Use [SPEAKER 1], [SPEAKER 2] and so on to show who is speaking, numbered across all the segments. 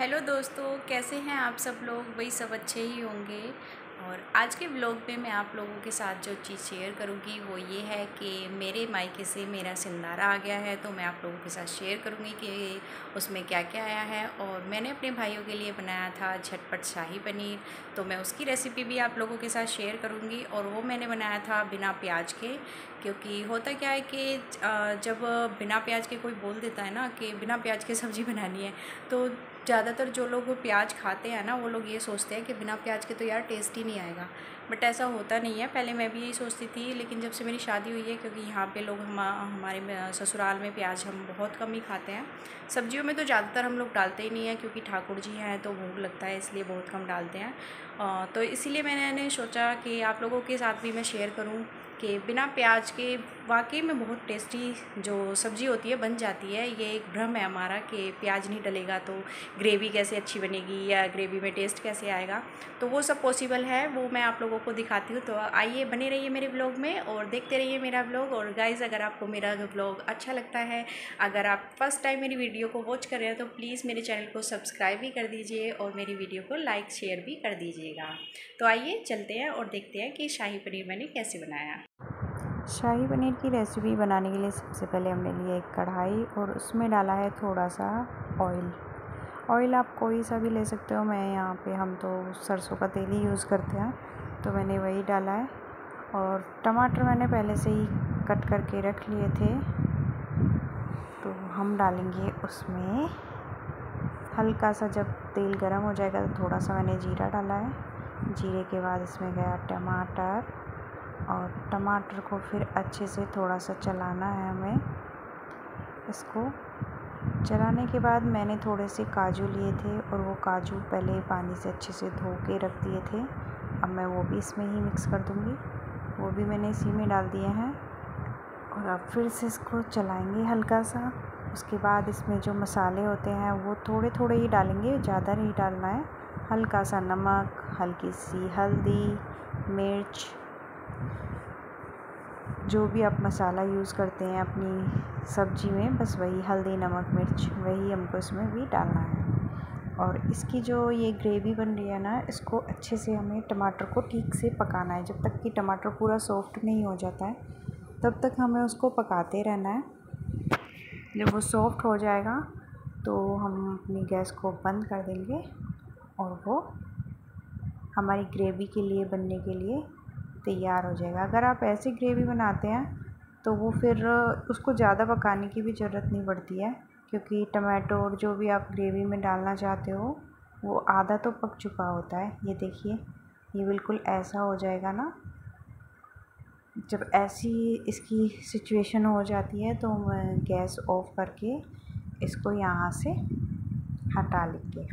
[SPEAKER 1] Hello दोस्तों, कैसे हैं आप सब लोग? वही सब अच्छे ही होंगे। और आज के ब्लॉग में मैं आप लोगों के साथ जो चीज़ शेयर करूँगी, वो ये है कि मेरे मायके से मेरा सिंदारा आ गया है तो मैं आप लोगों के साथ शेयर करूँगी कि उसमें क्या क्या आया है। और मैंने अपने भाइयों के लिए बनाया था झटपट शाही पनीर तो मैं उसकी रेसिपी भी आप लोगों के साथ शेयर करूँगी। और वो मैंने बनाया था बिना प्याज के, क्योंकि होता क्या है कि जब बिना प्याज के कोई बोल देता है ना कि बिना प्याज के सब्ज़ी बनानी है तो ज़्यादातर जो लोग प्याज खाते हैं ना, वो लोग ये सोचते हैं कि बिना प्याज के तो यार टेस्ट ही नहीं आएगा। बट ऐसा होता नहीं है। पहले मैं भी यही सोचती थी, लेकिन जब से मेरी शादी हुई है, क्योंकि यहाँ पे लोग हम, हमारे ससुराल में प्याज हम बहुत कम ही खाते हैं। सब्जियों में तो ज़्यादातर हम लोग डालते ही नहीं हैं, क्योंकि ठाकुर जी हैं तो भूख लगता है, इसलिए बहुत कम डालते हैं। तो इसीलिए मैंने सोचा कि आप लोगों के साथ भी मैं शेयर करूँ कि बिना प्याज के वाकई में बहुत टेस्टी जो सब्ज़ी होती है, बन जाती है। ये एक भ्रम है हमारा कि प्याज नहीं डलेगा तो ग्रेवी कैसे अच्छी बनेगी या ग्रेवी में टेस्ट कैसे आएगा। तो वो सब पॉसिबल है, वो मैं आप लोगों को दिखाती हूँ। तो आइए, बने रहिए मेरे ब्लॉग में और देखते रहिए मेरा ब्लॉग और गाइज़ अगर आपको मेरा ब्लॉग अच्छा लगता है, अगर आप फ़र्स्ट टाइम मेरी वीडियो को वॉच कर रहे हैं तो प्लीज़ मेरे चैनल को सब्सक्राइब भी कर दीजिए और मेरी वीडियो को लाइक शेयर भी कर दीजिएगा। तो आइए, चलते हैं और देखते हैं कि शाही पनीर मैंने कैसे बनाया।
[SPEAKER 2] शाही पनीर की रेसिपी बनाने के लिए सबसे पहले हमने लिया एक कढ़ाई और उसमें डाला है थोड़ा सा ऑयल। ऑयल आप कोई सा भी ले सकते हो, मैं यहाँ पे हम तो सरसों का तेल ही यूज़ करते हैं तो मैंने वही डाला है। और टमाटर मैंने पहले से ही कट करके रख लिए थे तो हम डालेंगे उसमें हल्का सा जब तेल गर्म हो जाएगा तो थोड़ा सा मैंने जीरा डाला है। जीरे के बाद इसमें गया टमाटर। और टमाटर को फिर अच्छे से थोड़ा सा चलाना है हमें। इसको चलाने के बाद मैंने थोड़े से काजू लिए थे और वो काजू पहले पानी से अच्छे से धो के रख दिए थे। अब मैं वो भी इसमें ही मिक्स कर दूँगी। वो भी मैंने इसी में डाल दिए हैं। और अब फिर से इसको चलाएँगे हल्का सा। उसके बाद इसमें जो मसाले होते हैं वो थोड़े थोड़े ही डालेंगे, ज़्यादा नहीं डालना है। हल्का सा नमक, हल्की सी हल्दी, मिर्च जो भी आप मसाला यूज़ करते हैं अपनी सब्ज़ी में, बस वही हल्दी, नमक, मिर्च, वही हमको इसमें भी डालना है। और इसकी जो ये ग्रेवी बन रही है ना, इसको अच्छे से हमें टमाटर को ठीक से पकाना है। जब तक कि टमाटर पूरा सॉफ्ट नहीं हो जाता है, तब तक हमें उसको पकाते रहना है। जब वो सॉफ्ट हो जाएगा तो हम अपनी गैस को बंद कर देंगे और वो हमारी ग्रेवी के लिए, बनने के लिए तैयार हो जाएगा। अगर आप ऐसी ग्रेवी बनाते हैं तो वो फिर उसको ज़्यादा पकाने की भी ज़रूरत नहीं पड़ती है, क्योंकि टमाटो और जो भी आप ग्रेवी में डालना चाहते हो, वो आधा तो पक चुका होता है। ये देखिए, ये बिल्कुल ऐसा हो जाएगा ना। जब ऐसी इसकी सिचुएशन हो जाती है तो मैं गैस ऑफ़ करके इसको यहाँ से हटा लेंगे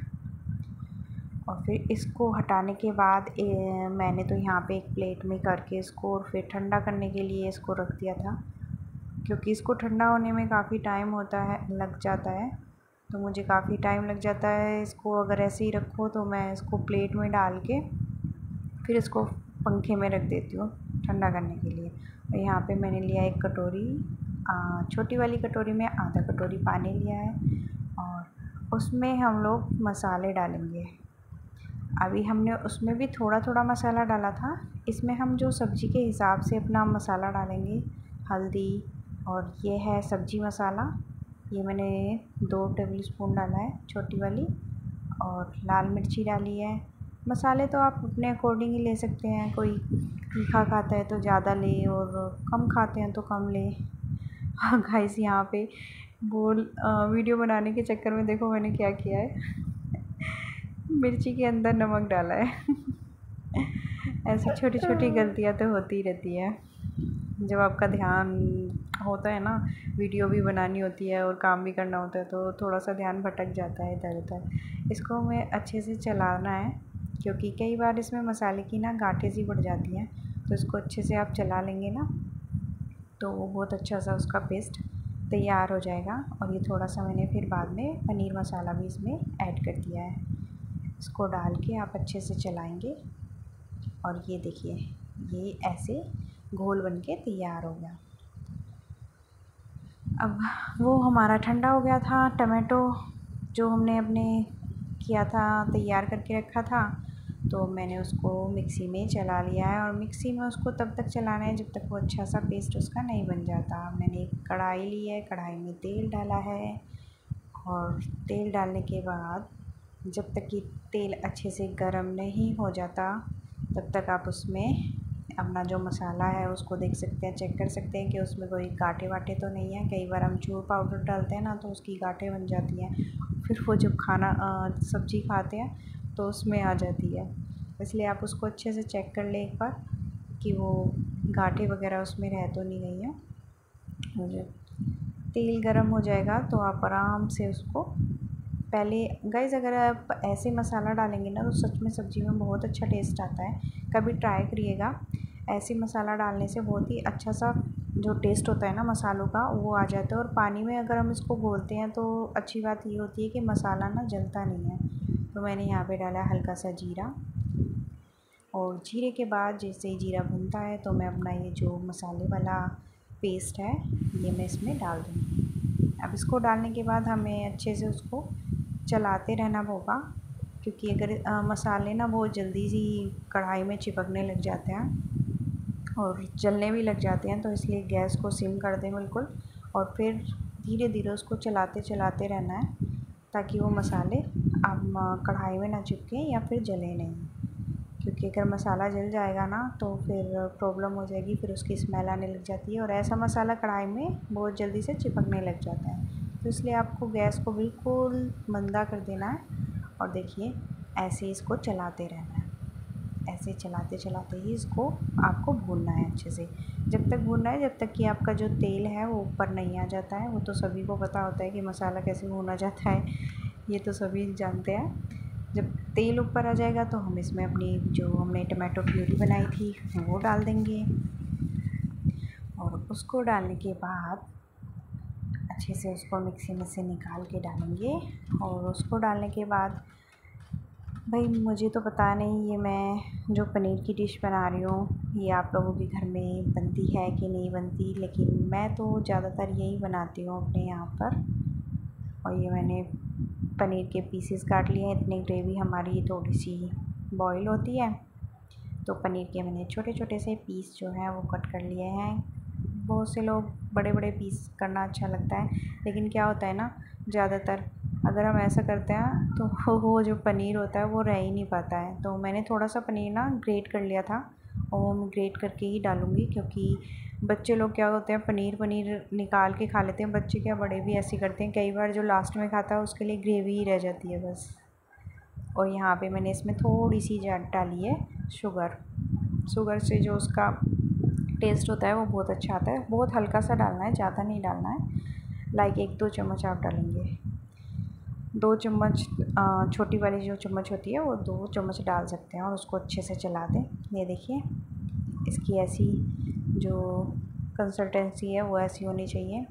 [SPEAKER 2] और फिर इसको हटाने के बाद मैंने तो यहाँ पे एक प्लेट में करके इसको और फिर ठंडा करने के लिए इसको रख दिया था। क्योंकि इसको ठंडा होने में काफ़ी टाइम होता है, लग जाता है। तो मुझे काफ़ी टाइम लग जाता है इसको अगर ऐसे ही रखो तो मैं इसको प्लेट में डाल के फिर इसको पंखे में रख देती हूँ ठंडा करने के लिए। और यहाँ पे मैंने लिया एक कटोरी छोटी वाली कटोरी में आधा कटोरी पानी लिया है और उसमें हम लोग मसाले डालेंगे। अभी हमने उसमें भी थोड़ा थोड़ा मसाला डाला था। इसमें हम जो सब्ज़ी के हिसाब से अपना मसाला डालेंगे, हल्दी और ये है सब्ज़ी मसाला। ये मैंने दो टेबल स्पून डाला है छोटी वाली और लाल मिर्ची डाली है। मसाले तो आप अपने अकॉर्डिंग ही ले सकते हैं। कोई तीखा खाता है तो ज़्यादा ले और कम खाते हैं तो कम ले। हाँ गाइस यहाँ पे बोल वीडियो बनाने के चक्कर में देखो मैंने क्या किया है। मिर्ची के अंदर नमक डाला है। ऐसी छोटी छोटी गलतियाँ तो होती रहती है। जब आपका ध्यान होता है ना, वीडियो भी बनानी होती है और काम भी करना होता है तो थोड़ा सा ध्यान भटक जाता है इधर उधर इसको हमें अच्छे से चलाना है, क्योंकि कई बार इसमें मसाले की ना गाँठें सी बढ़ जाती हैं तो इसको अच्छे से आप चला लेंगे ना तो वो बहुत अच्छा सा उसका पेस्ट तैयार हो जाएगा। और ये थोड़ा सा मैंने फिर बाद में पनीर मसाला भी इसमें ऐड कर दिया है। इसको डाल के आप अच्छे से चलाएँगे। और ये देखिए, ये ऐसे घोल बन के तैयार हो गया। अब वो हमारा ठंडा हो गया था, टमाटो जो हमने अपने किया था, तैयार करके रखा था तो मैंने उसको मिक्सी में चला लिया है। और मिक्सी में उसको तब तक चलाना है जब तक वो अच्छा सा पेस्ट उसका नहीं बन जाता। मैंने एक कढ़ाई ली है, कढ़ाई में तेल डाला है। और तेल डालने के बाद जब तक कि तेल अच्छे से गर्म नहीं हो जाता, तब तक आप उसमें अपना जो मसाला है उसको देख सकते हैं चेक कर सकते हैं कि उसमें कोई गाँठें वाटे तो नहीं है। कई बार हम चूर पाउडर डालते हैं ना तो उसकी गाँठें बन जाती हैं। फिर वो जब खाना सब्ज़ी खाते हैं तो उसमें आ जाती है। इसलिए आप उसको अच्छे से चेक कर लें एक बार कि वो घाटे वगैरह उसमें रह तो नहीं गई हैं। तेल गरम हो जाएगा तो आप आराम से उसको पहले गैस अगर आप ऐसे मसाला डालेंगे ना तो सच में सब्ज़ी में बहुत अच्छा टेस्ट आता है। कभी ट्राई करिएगा। ऐसे मसाला डालने से बहुत ही अच्छा सा जो टेस्ट होता है ना मसालों का, वो आ जाता है। और पानी में अगर हम इसको घोलते हैं तो अच्छी बात ये होती है कि मसाला ना जलता नहीं है। तो मैंने यहाँ पे डाला हल्का सा जीरा। और जीरे के बाद जैसे ही जीरा भुनता है तो मैं अपना ये जो मसाले वाला पेस्ट है, ये मैं इसमें डाल दूँगी। अब इसको डालने के बाद हमें अच्छे से उसको चलाते रहना होगा, क्योंकि अगर मसाले ना बहुत जल्दी सी कढ़ाई में चिपकने लग जाते हैं और जलने भी लग जाते हैं तो इसलिए गैस को सिम कर दें बिल्कुल और फिर धीरे धीरे उसको चलाते चलाते रहना है, ताकि वो मसाले आप कढ़ाई में ना चिपकें या फिर जले नहीं। क्योंकि अगर मसाला जल जाएगा ना तो फिर प्रॉब्लम हो जाएगी, फिर उसकी स्मेल आने लग जाती है और ऐसा मसाला कढ़ाई में बहुत जल्दी से चिपकने लग जाता है। तो इसलिए आपको गैस को बिल्कुल मंदा कर देना है और देखिए, ऐसे इसको चलाते रहना है। ऐसे चलाते चलाते ही इसको आपको भूनना है अच्छे से। जब तक भूनना है, जब तक कि आपका जो तेल है, वो ऊपर नहीं आ जाता है। वो तो सभी को पता होता है कि मसाला कैसे भूना जाता है। ये तो सभी जानते हैं। जब तेल ऊपर आ जाएगा तो हम इसमें अपनी जो हमने टमाटो प्यूरी बनाई थी, वो डाल देंगे। और उसको डालने के बाद अच्छे से उसको मिक्सी में से निकाल के डालेंगे और उसको डालने के बाद, भाई मुझे तो पता नहीं ये मैं जो पनीर की डिश बना रही हूँ, ये आप लोगों के घर में बनती है कि नहीं बनती, लेकिन मैं तो ज़्यादातर यही बनाती हूँ अपने यहाँ पर। और ये मैंने पनीर के पीसेस काट लिए हैं, इतनी ग्रेवी हमारी थोड़ी सी बॉईल होती है तो पनीर के मैंने छोटे छोटे से पीस जो हैं वो कट कर लिए हैं। बहुत से लोग बड़े बड़े पीस करना अच्छा लगता है। लेकिन क्या होता है ना, ज़्यादातर अगर हम ऐसा करते हैं तो वो जो पनीर होता है, वो रह ही नहीं पाता है। तो मैंने थोड़ा सा पनीर ना ग्रेट कर लिया था, और वो मैं ग्रेट करके ही डालूँगी, क्योंकि बच्चे लोग क्या होते हैं पनीर पनीर निकाल के खा लेते हैं। बच्चे क्या बड़े भी ऐसे करते हैं, कई बार जो लास्ट में खाता है, उसके लिए ग्रेवी ही रह जाती है बस। और यहाँ पे मैंने इसमें थोड़ी सी डाली है शुगर शुगर से जो उसका टेस्ट होता है, वो बहुत अच्छा आता है। बहुत हल्का सा डालना है, ज़्यादा नहीं डालना है। लाइक एक दो चम्मच आप डालेंगे। दो चम्मच छोटी वाली जो चम्मच होती है, वो दो चम्मच डाल सकते हैं और उसको अच्छे से चला दें। ये देखिए, इसकी ऐसी जो कंसल्टेंसी है, वो ऐसी होनी चाहिए।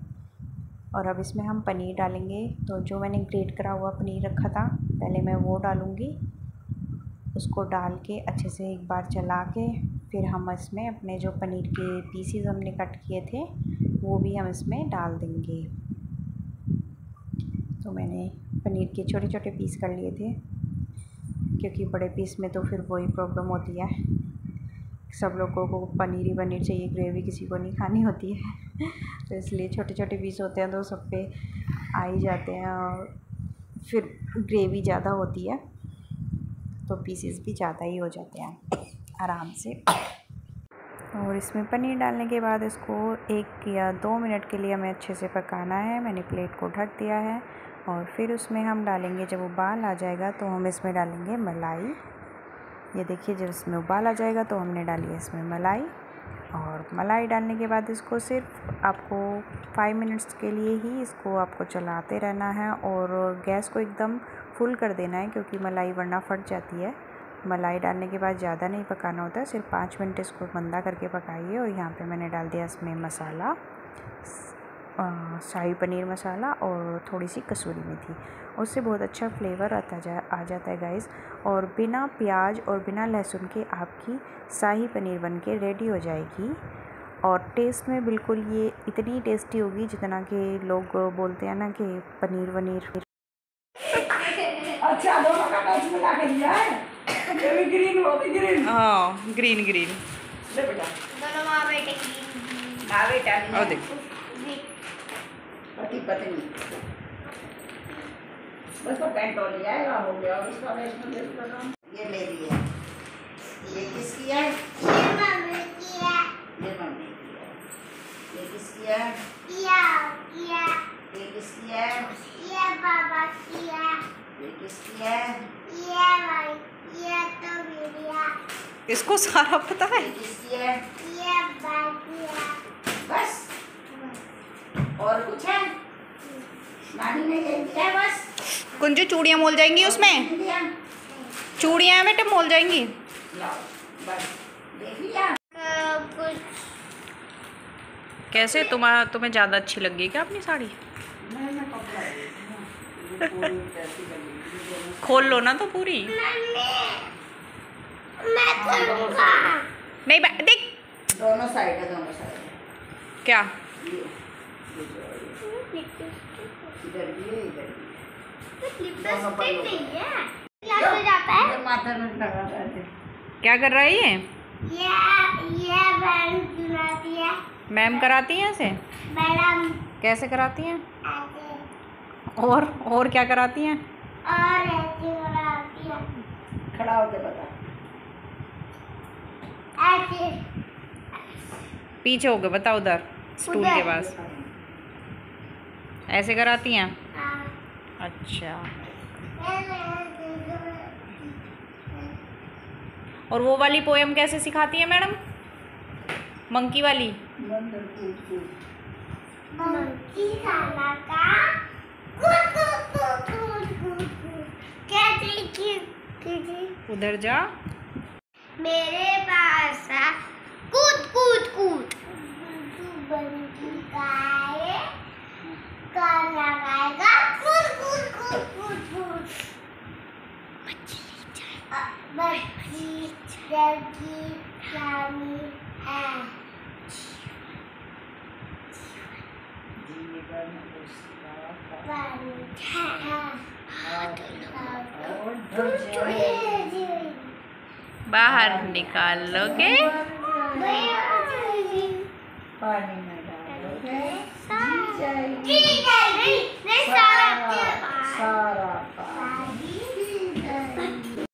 [SPEAKER 2] और अब इसमें हम पनीर डालेंगे। तो जो मैंने ग्रेट करा हुआ पनीर रखा था, पहले मैं वो डालूँगी। उसको डाल के अच्छे से एक बार चला के फिर हम इसमें अपने जो पनीर के पीसीज हमने कट किए थे, वो भी हम इसमें डाल देंगे। तो मैंने पनीर के छोटे छोटे पीस कर लिए थे, क्योंकि बड़े पीस में तो फिर वही प्रॉब्लम होती है। सब लोगों को पनीर ही पनीर चाहिए ग्रेवी किसी को नहीं खानी होती है। तो इसलिए छोटे छोटे पीस होते हैं तो सब पे आ ही जाते हैं और फिर ग्रेवी ज़्यादा होती है तो पीसेस भी ज़्यादा ही हो जाते हैं। आराम से। और इसमें पनीर डालने के बाद इसको एक या दो मिनट के लिए हमें अच्छे से पकाना है। मैंने प्लेट को ढक दिया है और फिर उसमें हम डालेंगे, जब उबाल आ जाएगा तो हम इसमें डालेंगे मलाई। ये देखिए, जब इसमें उबाल आ जाएगा तो हमने डाली है इसमें मलाई। और मलाई डालने के बाद इसको सिर्फ़ आपको फाइव मिनट्स के लिए ही इसको आपको चलाते रहना है और गैस को एकदम फुल कर देना है, क्योंकि मलाई वरना फट जाती है। मलाई डालने के बाद ज़्यादा नहीं पकाना होता, सिर्फ़ पाँच मिनट इसको मंदा करके पकाइए और यहाँ पे मैंने डाल दिया इसमें मसाला शाही पनीर मसाला और थोड़ी सी कसूरी मेथी। उससे बहुत अच्छा फ्लेवर आता जा, आ जाता है गाइस और बिना प्याज और बिना लहसुन के आपकी शाही पनीर बन के रेडी हो जाएगी। और टेस्ट में बिल्कुल ये इतनी टेस्टी होगी जितना कि लोग बोलते हैं ना कि पनीर वनीर
[SPEAKER 3] अच्छा है ग्रीन वो भी ग्रीन
[SPEAKER 2] हाँ ग्रीन ग्रीन
[SPEAKER 3] ले बेटा।
[SPEAKER 4] दोनों माँ बेटे की।
[SPEAKER 3] माँ बेटा।
[SPEAKER 2] और देख।
[SPEAKER 3] पति पत्नी। बस तो पेंट हो जाएगा हो गया। और इसका मैं इसमें देख लगा ये ले लिया ये किसकी है।
[SPEAKER 4] ये मम्मी की है?
[SPEAKER 3] ये मम्मी की है। ये किसकी है?
[SPEAKER 4] या या
[SPEAKER 3] ये किसकी है?
[SPEAKER 4] ये पापा की है।
[SPEAKER 3] ये किसकी है?
[SPEAKER 4] ये भाई ये तो
[SPEAKER 2] इसको सारा पता है?
[SPEAKER 3] ये है
[SPEAKER 4] है।
[SPEAKER 3] बस। और कुछ है? नानी ने बस।
[SPEAKER 2] कुंजू चूड़ियाँ मोल जाएँगी उसमें? चूड़ियाँ हैं बेटे मोल जाएँगी।
[SPEAKER 3] बस। देख लिया।
[SPEAKER 2] कैसे? तुम्हारा तुम्हें ज़्यादा अच्छी लगी क्या अपनी साड़ी? खोल लो ना तो पूरी।
[SPEAKER 4] मैं
[SPEAKER 2] नहीं देख।
[SPEAKER 3] दोनों साइड है दोनों साइड
[SPEAKER 2] क्या?
[SPEAKER 3] है, है है।
[SPEAKER 4] है।
[SPEAKER 2] क्या कर रहा है ये?
[SPEAKER 4] ये है।
[SPEAKER 2] मैम कराती हैं ऐसे
[SPEAKER 4] मैडम
[SPEAKER 2] कैसे कराती हैं?
[SPEAKER 4] ऐसे
[SPEAKER 2] और और क्या कराती हैं?
[SPEAKER 4] और ऐसे बनाती है।
[SPEAKER 3] खड़ा होके बता।
[SPEAKER 4] ऐसे।
[SPEAKER 2] पीछे हो गए बताओ उधर स्टूल के पास। ऐसे कराती हैं?
[SPEAKER 4] हाँ।
[SPEAKER 2] अच्छा। और वो वाली पोएम कैसे सिखाती है मैडम? मंकी वाली?
[SPEAKER 4] मंकी खाना का कूद कूद कूद कूद कूद कूद कैसे की- की-
[SPEAKER 2] उधर जा।
[SPEAKER 4] मेरे पास आ कूद कूद कूद। मंकी गाए गाना गाएगा कूद कूद कूद कूद कूद मछली जल की है।
[SPEAKER 3] जीवन
[SPEAKER 4] निकाल है
[SPEAKER 2] बाहर निकालोगे
[SPEAKER 3] पानी में डालोगे
[SPEAKER 4] सारा